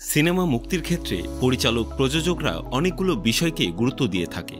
Cinema মুক্তির ক্ষেত্রে পরিচালক প্রযোজকরা অনেকগুলো বিষয়কে গুরুত্ব দিয়ে থাকে।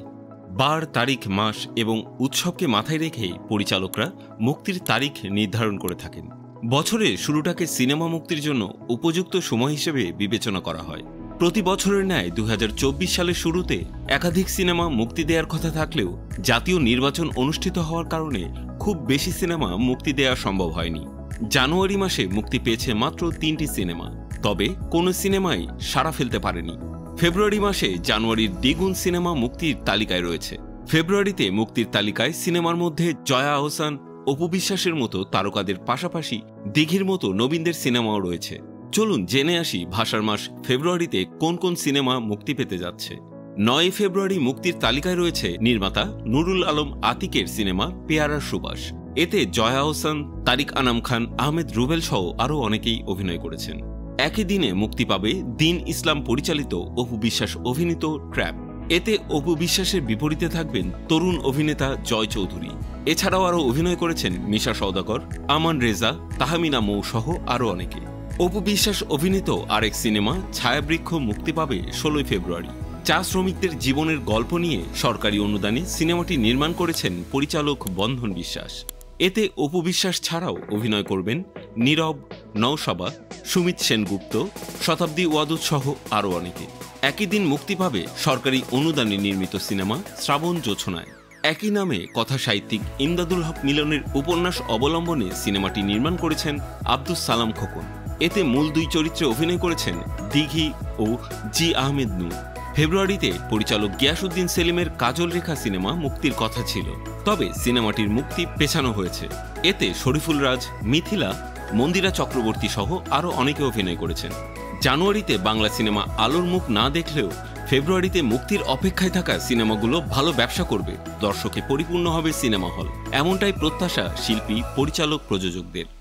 বার, তারিখ, মাস এবং উৎসবকে মাথায় রেখে পরিচালকরা মুক্তির তারিখ নির্ধারণ করে থাকেন। বছরের শুরুটাকে সিনেমা মুক্তির জন্য উপযুক্ত সময় হিসেবে বিবেচনা করা হয়। প্রতি বছরের ন্যায় দু হাজার চব্বিশ সালের শুরুতে একাধিক সিনেমা মুক্তি দেওয়ার কথা থাকলেও জাতীয় নির্বাচন অনুষ্ঠিত হওয়ার কারণে খুব বেশি সিনেমা মুক্তি দেওয়া সম্ভব হয়নি। জানুয়ারি মাসে মুক্তি পেয়েছে মাত্র তিনটি সিনেমা। তবে কোনো সিনেমাই সাড়া ফেলতে পারেনি। ফেব্রুয়ারি মাসে জানুয়ারির দ্বিগুণ সিনেমা মুক্তির তালিকায় রয়েছে। ফেব্রুয়ারিতে মুক্তির তালিকায় সিনেমার মধ্যে জয়া আহসান অপবিশ্বাসের মতো তারকাদের পাশাপাশি দিঘির মতো নবীনদের সিনেমাও রয়েছে। চলুন জেনে আসি ভাষার মাস ফেব্রুয়ারিতে কোন কোন সিনেমা মুক্তি পেতে যাচ্ছে। নয় ফেব্রুয়ারি মুক্তির তালিকায় রয়েছে নির্মাতা নুরুল আলম আতিকের সিনেমা পেয়ারার সুবাস। এতে জয়া আহসান, তারিক আনাম খান, আহমেদ রুবেল সহ আরও অনেকেই অভিনয় করেছেন। একই দিনে মুক্তি পাবে দিন ইসলাম পরিচালিত অপু বিশ্বাস অভিনীত ট্র্যাপ। এতে অপু বিশ্বাসের বিপরীতে থাকবেন তরুণ অভিনেতা জয় চৌধুরী। এছাড়াও আরও অভিনয় করেছেন মিশা সওদাগর, আমান রেজা, তাহমিনা মৌ সহ আরও অনেকে। অপু বিশ্বাস অভিনীত আরেক সিনেমা, ছায়াবৃক্ষ মুক্তি পাবে ষোলোই ফেব্রুয়ারি। চা শ্রমিকদের জীবনের গল্প নিয়ে সরকারি অনুদানে সিনেমাটি নির্মাণ করেছেন পরিচালক বন্ধন বিশ্বাস। এতে অপু বিশ্বাস ছাড়াও অভিনয় করবেন নীরব নৌসাবা সুমিত সেনগুপ্ত, শতাব্দী ওয়াদুদ সহ আরও অনেকে। একই দিন মুক্তি পাবে সরকারি অনুদানে নির্মিত সিনেমা শ্রাবণ জোছনায় একই নামে কথা সাহিত্যিক ইমদাদুল হক মিলনের উপন্যাস অবলম্বনে সিনেমাটি নির্মাণ করেছেন আব্দুস সালাম খোকন। এতে মূল দুই চরিত্রে অভিনয় করেছেন দিঘি ও জি আহমেদ নূর। ফেব্রুয়ারিতে পরিচালক গিয়াসুদ্দিন সেলিমের কাজল রেখা সিনেমা মুক্তির কথা ছিল। তবে সিনেমাটির মুক্তি পেছানো হয়েছে। এতে শরীফুল রাজ, মিথিলা, মন্দিরা চক্রবর্তী সহ আরও অনেকে অভিনয় করেছেন। জানুয়ারিতে বাংলা সিনেমা আলোর মুখ না দেখলেও ফেব্রুয়ারিতে মুক্তির অপেক্ষায় থাকা সিনেমাগুলো ভালো ব্যবসা করবে। দর্শকে পরিপূর্ণ হবে সিনেমা হল। এমনটাই প্রত্যাশা শিল্পী, পরিচালক, প্রযোজকদের।